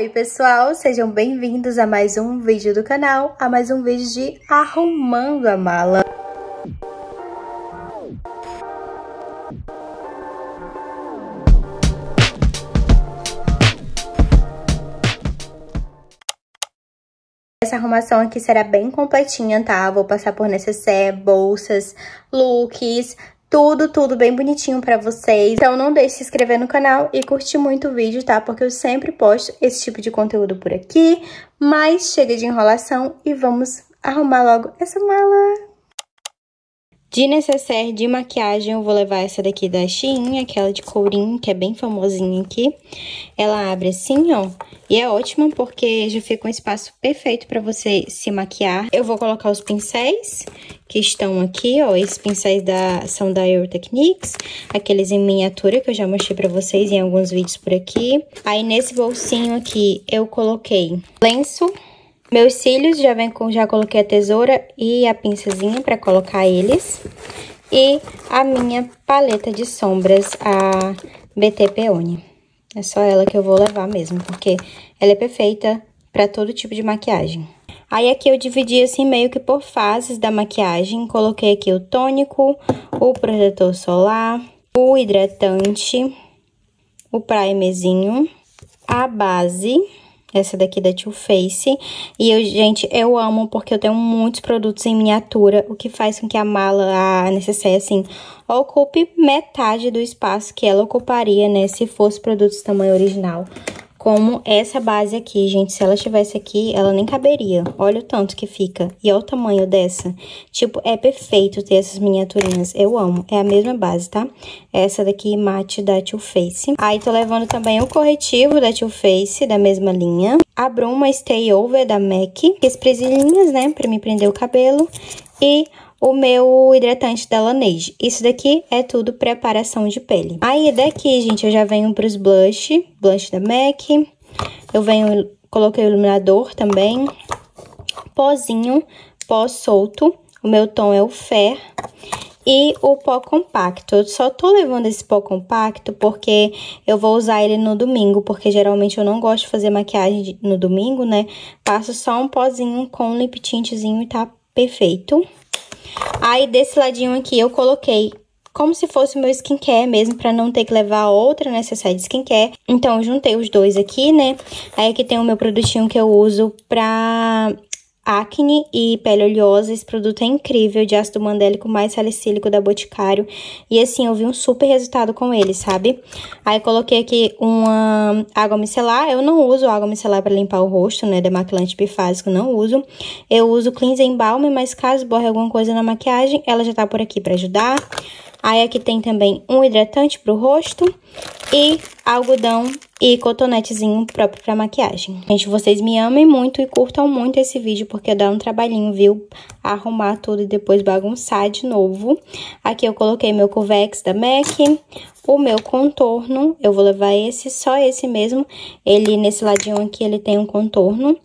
Oi pessoal, sejam bem-vindos a mais um vídeo do canal, a mais um vídeo de arrumando a mala. Essa arrumação aqui será bem completinha, tá? Vou passar por necessaire, bolsas, looks, tudo, tudo bem bonitinho pra vocês. Então não deixe de se inscrever no canal e curtir muito o vídeo, tá? Porque eu sempre posto esse tipo de conteúdo por aqui. Mas chega de enrolação e vamos arrumar logo essa mala. De necessaire de maquiagem, eu vou levar essa daqui da Shein, aquela de courinho, que é bem famosinha aqui. Ela abre assim, ó, e é ótima porque já fica um espaço perfeito para você se maquiar. Eu vou colocar os pincéis que estão aqui, ó, esses pincéis da, são da Euro Techniques, aqueles em miniatura que eu já mostrei pra vocês em alguns vídeos por aqui. Aí, nesse bolsinho aqui, eu coloquei lenço, meus cílios, já vem com, já coloquei a tesoura e a pinçazinha para colocar eles. E a minha paleta de sombras, a BT Peony. É só ela que eu vou levar mesmo, porque ela é perfeita para todo tipo de maquiagem. Aí aqui eu dividi assim meio que por fases da maquiagem. Coloquei aqui o tônico, o protetor solar, o hidratante, o primerzinho, a base essa daqui da Too Face. E eu, gente, eu amo porque eu tenho muitos produtos em miniatura, o que faz com que a mala, a necessaire, assim, ocupe metade do espaço que ela ocuparia, né, se fosse produtos tamanho original como essa base aqui, gente. Se ela estivesse aqui, ela nem caberia. Olha o tanto que fica. E olha o tamanho dessa. Tipo, é perfeito ter essas miniaturinhas. Eu amo. É a mesma base, tá? Essa daqui, mate da Too Face. Aí, tô levando também o corretivo da Too Face, da mesma linha. A bruma Stay Over da MAC. As presilhinhas, né? Pra me prender o cabelo. E o meu hidratante da Laneige. Isso daqui é tudo preparação de pele. Aí daqui, gente, eu já venho pros blush, blush da MAC. Eu venho, coloquei o iluminador também. Pozinho, pó solto. O meu tom é o Fair. E o pó compacto. Eu só tô levando esse pó compacto porque eu vou usar ele no domingo, porque geralmente eu não gosto de fazer maquiagem no domingo, né? Passo só um pozinho com lip tintzinho e tá perfeito. Aí, desse ladinho aqui, eu coloquei como se fosse o meu skincare mesmo, pra não ter que levar outra necessária de skincare. Então, eu juntei os dois aqui, né? Aí, aqui tem o meu produtinho que eu uso pra acne e pele oleosa. Esse produto é incrível, de ácido mandélico mais salicílico da Boticário. E assim, eu vi um super resultado com ele, sabe? Aí coloquei aqui uma água micelar. Eu não uso água micelar para limpar o rosto, né? Demaquilante bifásico, não uso. Eu uso cleansing balm, mas caso borre alguma coisa na maquiagem, ela já tá por aqui para ajudar. Aí aqui tem também um hidratante pro rosto e algodão e cotonetezinho próprio pra maquiagem. Gente, vocês me amem muito e curtam muito esse vídeo, porque dá um trabalhinho, viu? Arrumar tudo e depois bagunçar de novo. Aqui eu coloquei meu Covex da MAC, o meu contorno, eu vou levar esse, só esse mesmo. Ele, nesse ladinho aqui, ele tem um contorno.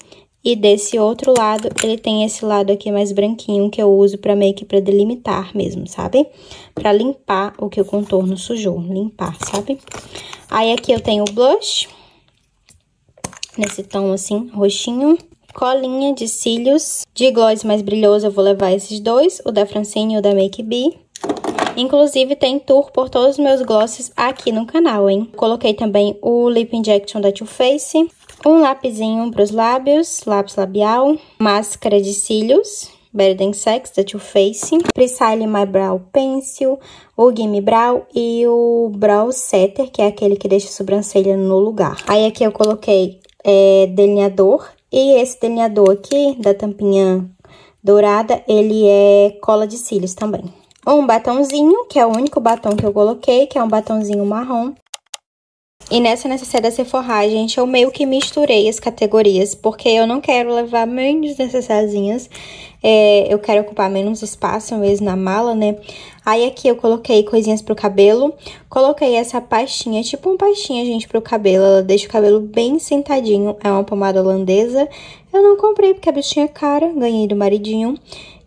E desse outro lado, ele tem esse lado aqui mais branquinho, que eu uso pra meio que pra delimitar mesmo, sabe? Pra limpar o que o contorno sujou, limpar, sabe? Aí aqui eu tenho o blush, nesse tom assim, roxinho. Colinha de cílios, de gloss mais brilhoso eu vou levar esses dois, o da Francine e o da Make B. Inclusive, tem tour por todos os meus glosses aqui no canal, hein? Coloquei também o Lip Injection da Too Faced, um lapisinho para os lábios, lápis labial, máscara de cílios, Better Than Sex, da Too Faced, Presile My Brow Pencil, o Gimme Brow e o Brow Setter, que é aquele que deixa a sobrancelha no lugar. Aí aqui eu coloquei é, delineador, e esse delineador aqui, da tampinha dourada, ele é cola de cílios também. Um batonzinho, que é o único batom que eu coloquei, que é um batonzinho marrom. E nessa necessidade da Sephora, gente, eu meio que misturei as categorias, porque eu não quero levar menos necessariazinhas, é, eu quero ocupar menos espaço mesmo na mala, né? Aí aqui eu coloquei coisinhas pro cabelo, coloquei essa pastinha, tipo uma pastinha, gente, pro cabelo, ela deixa o cabelo bem sentadinho, é uma pomada holandesa, eu não comprei porque a bichinha é cara, ganhei do maridinho,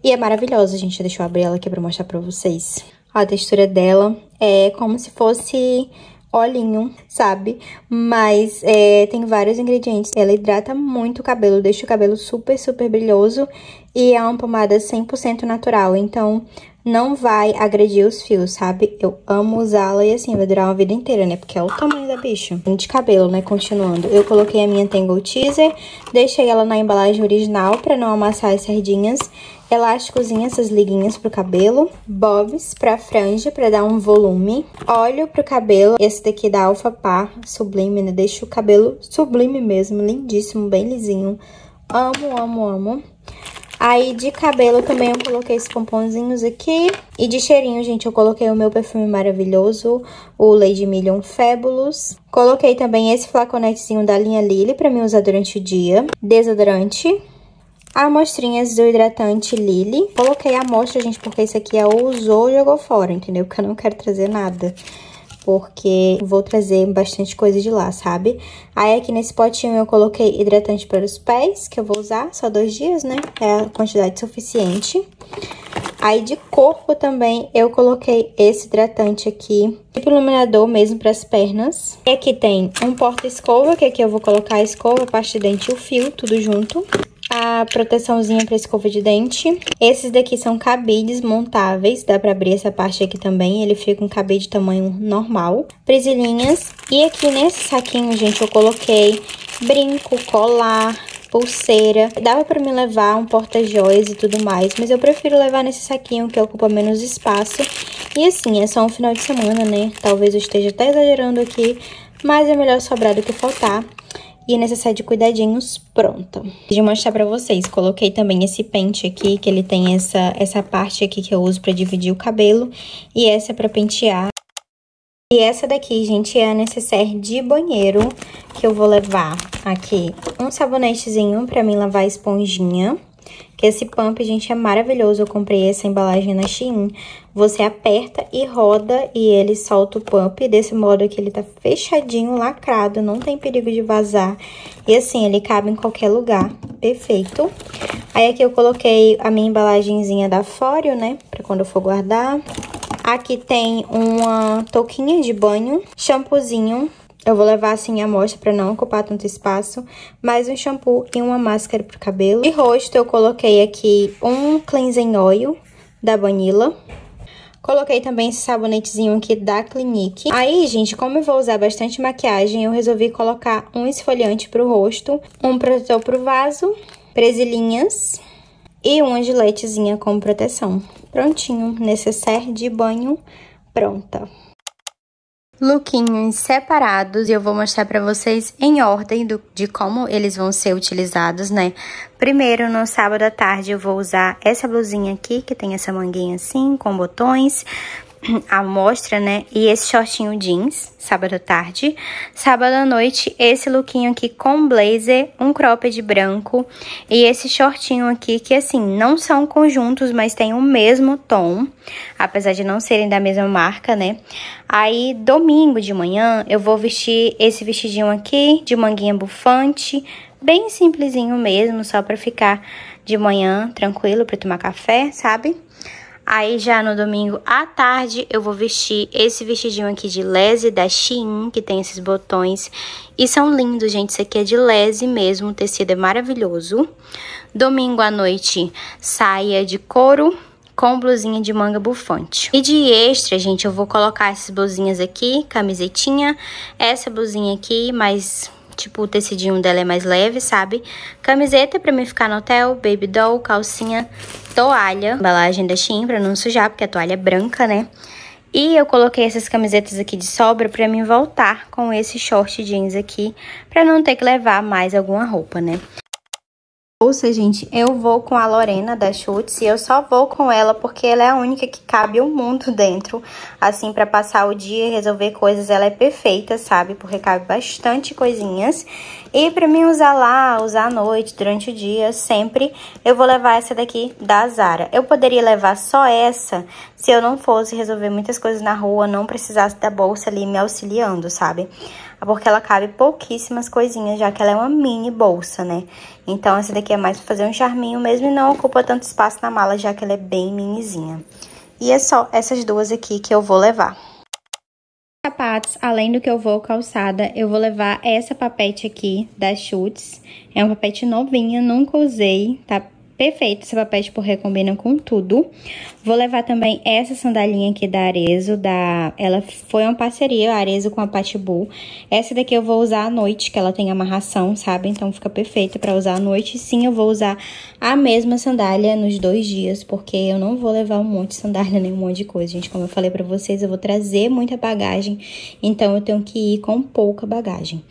e é maravilhosa, gente, deixa eu abrir ela aqui pra mostrar pra vocês. A textura dela é como se fosse olhinho, sabe? Mas é, tem vários ingredientes. Ela hidrata muito o cabelo, deixa o cabelo super, super brilhoso. E é uma pomada 100% natural, então não vai agredir os fios, sabe? Eu amo usá-la e assim, vai durar uma vida inteira, né? Porque é o tamanho da bicha. De cabelo, né? Continuando. Eu coloquei a minha Tangle Teaser, deixei ela na embalagem original pra não amassar as sardinhas. Elásticozinho, essas liguinhas pro cabelo. Bobs pra franja, pra dar um volume. Óleo pro cabelo, esse daqui da Alpha Par, sublime, né? Deixa o cabelo sublime mesmo, lindíssimo, bem lisinho. Amo, amo, amo. Aí de cabelo também eu coloquei esses pomponzinhos aqui. E de cheirinho, gente, eu coloquei o meu perfume maravilhoso, o Lady Million Fabulous. Coloquei também esse flaconetezinho da linha Lily pra mim usar durante o dia. Desodorante. Amostrinhas do hidratante Lily. Coloquei a amostra, gente, porque esse aqui é usou jogou fora, entendeu? Porque eu não quero trazer nada porque vou trazer bastante coisa de lá, sabe? Aí aqui nesse potinho eu coloquei hidratante para os pés, que eu vou usar só dois dias, né? É a quantidade suficiente. Aí de corpo também eu coloquei esse hidratante aqui, tipo iluminador mesmo para as pernas. E aqui tem um porta-escova, que aqui eu vou colocar a escova, a parte de dente e o fio, tudo junto a proteçãozinha para escova de dente. Esses daqui são cabides montáveis, dá para abrir essa parte aqui também, ele fica um cabide de tamanho normal. Presilhinhas. E aqui nesse saquinho, gente, eu coloquei brinco, colar, pulseira. Dava para me levar um porta-joias e tudo mais, mas eu prefiro levar nesse saquinho que ocupa menos espaço. E assim, é só um final de semana, né? Talvez eu esteja até exagerando aqui, mas é melhor sobrar do que faltar e é necessário de cuidadinhos pronto. Eu mostrar pra vocês, coloquei também esse pente aqui, que ele tem essa, essa parte aqui que eu uso pra dividir o cabelo, e essa é pra pentear. E essa daqui, gente, é a necessaire de banheiro, que eu vou levar aqui um sabonetezinho pra mim lavar a esponjinha. Que esse pump, gente, é maravilhoso. Eu comprei essa embalagem na Shein. Você aperta e roda e ele solta o pump. Desse modo que ele tá fechadinho, lacrado, não tem perigo de vazar. E assim, ele cabe em qualquer lugar. Perfeito. Aí aqui eu coloquei a minha embalagenzinha da Fóreo, né? Pra quando eu for guardar. Aqui tem uma touquinha de banho, shampoozinho eu vou levar assim a amostra para não ocupar tanto espaço, mais um shampoo e uma máscara pro cabelo. De rosto eu coloquei aqui um cleansing oil da Vanilla. Coloquei também esse sabonetezinho aqui da Clinique. Aí, gente, como eu vou usar bastante maquiagem, eu resolvi colocar um esfoliante pro rosto, um protetor pro vaso, presilhinhas e uma giletezinha com proteção. Prontinho, necessaire de banho pronta lookinhos separados e eu vou mostrar pra vocês em ordem do, de como eles vão ser utilizados, né? Primeiro, no sábado à tarde, eu vou usar essa blusinha aqui, que tem essa manguinha assim, com botões a mostra, né? E esse shortinho jeans, sábado à tarde. Sábado à noite, esse lookinho aqui com blazer, um cropped branco. E esse shortinho aqui, que assim, não são conjuntos, mas tem o mesmo tom. Apesar de não serem da mesma marca, né? Aí, domingo de manhã, eu vou vestir esse vestidinho aqui, de manguinha bufante. Bem simplesinho mesmo, só pra ficar de manhã tranquilo, pra tomar café, sabe? Aí já no domingo à tarde eu vou vestir esse vestidinho aqui de lese da Shein, que tem esses botões. E são lindos, gente, isso aqui é de lese mesmo, o tecido é maravilhoso. Domingo à noite, saia de couro com blusinha de manga bufante. E de extra, gente, eu vou colocar essas blusinhas aqui, camisetinha, essa blusinha aqui, mais Tipo, o tecidinho dela é mais leve, sabe? Camiseta pra mim ficar no hotel, baby doll, calcinha, toalha. Embalagem da Shein pra não sujar, porque a toalha é branca, né? E eu coloquei essas camisetas aqui de sobra pra mim voltar com esse short jeans aqui, pra não ter que levar mais alguma roupa, né? Bolsa, gente, eu vou com a Lorena da Schutz e eu só vou com ela porque ela é a única que cabe o mundo dentro. Assim, pra passar o dia e resolver coisas, ela é perfeita, sabe? Porque cabe bastante coisinhas. E pra mim usar lá, usar à noite, durante o dia, sempre, eu vou levar essa daqui da Zara. Eu poderia levar só essa se eu não fosse resolver muitas coisas na rua, não precisasse da bolsa ali me auxiliando, sabe? Porque ela cabe pouquíssimas coisinhas, já que ela é uma mini bolsa, né? Então, essa daqui é mais pra fazer um charminho mesmo e não ocupa tanto espaço na mala, já que ela é bem minizinha. E é só essas duas aqui que eu vou levar. sapatos, além do que eu vou calçada, eu vou levar essa papete aqui da Chutes. É um papete novinha, nunca usei, tá perfeito. Esse papete por recombina com tudo. Vou levar também essa sandalinha aqui da Arezo, da... ela foi uma parceria, a Arezo com a Patibu. Essa daqui eu vou usar à noite, que ela tem amarração, sabe? Então fica perfeita pra usar à noite. Sim, eu vou usar a mesma sandália nos dois dias, porque eu não vou levar um monte de sandália, nem um monte de coisa, gente. Como eu falei pra vocês, eu vou trazer muita bagagem, então eu tenho que ir com pouca bagagem.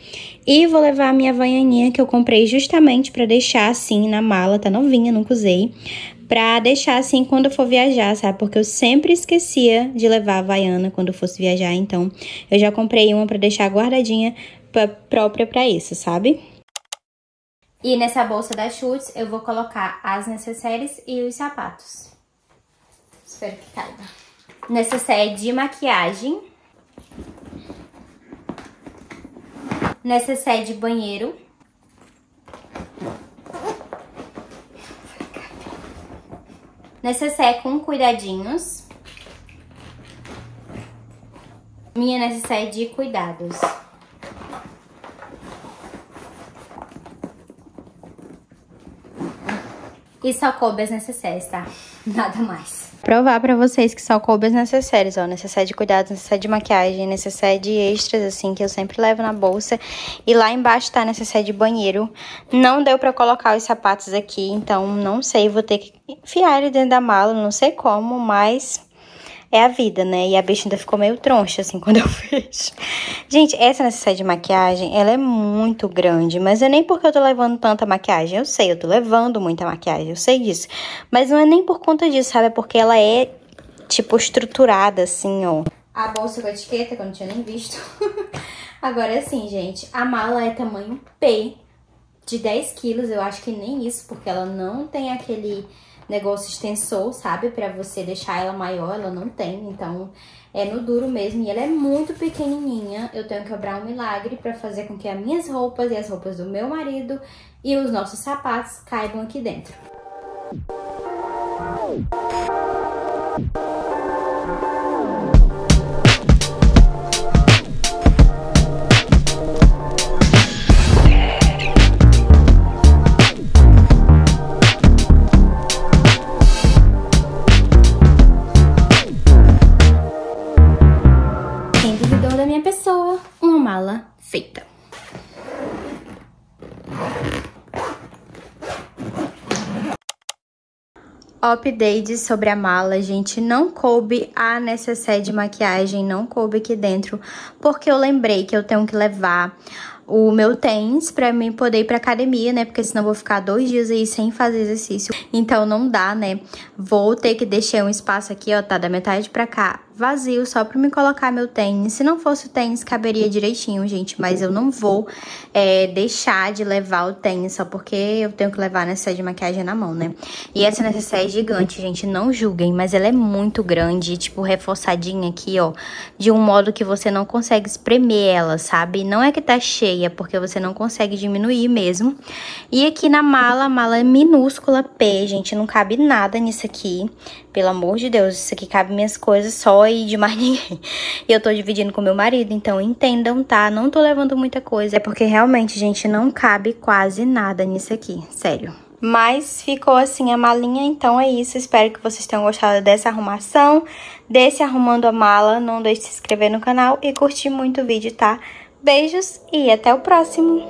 E vou levar a minha vaianinha, que eu comprei justamente pra deixar assim na mala, tá novinha, nunca usei pra deixar assim quando eu for viajar, sabe? Porque eu sempre esquecia de levar a Havaiana quando eu fosse viajar, então eu já comprei uma pra deixar guardadinha pra, própria pra isso, sabe? E nessa bolsa da Chutes eu vou colocar as necessárias e os sapatos. Espero que caiba. Necessaire de maquiagem. Necessaire de banheiro. Necessaire com cuidadinhos. Minha necessaire de cuidados. E só coube as necessárias, tá? Nada mais. Provar pra vocês que só coube as necessárias, ó. Necessário de cuidados, necessário de maquiagem, necessário de extras, assim, que eu sempre levo na bolsa. E lá embaixo tá necessário de banheiro. Não deu pra colocar os sapatos aqui, então não sei, vou ter que enfiar ele dentro da mala, não sei como, mas é a vida, né? E a bicha ainda ficou meio troncha, assim, quando eu fiz. Gente, essa necessidade de maquiagem, ela é muito grande. Mas é nem porque eu tô levando tanta maquiagem. Eu sei, eu tô levando muita maquiagem, eu sei disso. Mas não é nem por conta disso, sabe? É porque ela é, tipo, estruturada, assim, ó. A bolsa com a etiqueta, que eu não tinha nem visto. Agora, é assim, gente, a mala é tamanho P, de 10 quilos. Eu acho que nem isso, porque ela não tem aquele negócio extensor, sabe? Pra você deixar ela maior, ela não tem, então é no duro mesmo. E ela é muito pequenininha, eu tenho que obrar um milagre pra fazer com que as minhas roupas e as roupas do meu marido e os nossos sapatos caibam aqui dentro. Update sobre a mala, gente. Não coube a necessaire de maquiagem, não coube aqui dentro, porque eu lembrei que eu tenho que levar o meu tênis pra mim poder ir pra academia, né? Porque senão eu vou ficar dois dias aí sem fazer exercício. Então não dá, né? Vou ter que deixar um espaço aqui, ó, tá da metade pra cá vazio só pra me colocar meu tênis. Se não fosse o tênis, caberia direitinho, gente. Mas eu não vou é, deixar de levar o tênis só porque eu tenho que levar a necessaire de maquiagem na mão, né? E essa necessaire é gigante, gente. Não julguem, mas ela é muito grande, tipo, reforçadinha aqui, ó. De um modo que você não consegue espremer ela, sabe? Não é que tá cheia, porque você não consegue diminuir mesmo. E aqui na mala, a mala é minúscula P, gente. Não cabe nada nisso aqui. Pelo amor de Deus, isso aqui cabe minhas coisas só e de mais ninguém. E eu tô dividindo com meu marido, então entendam, tá? Não tô levando muita coisa. É porque realmente, gente, não cabe quase nada nisso aqui, sério. Mas ficou assim a malinha, então é isso. Espero que vocês tenham gostado dessa arrumação, desse arrumando a mala. Não deixe de se inscrever no canal e curtir muito o vídeo, tá? Beijos e até o próximo!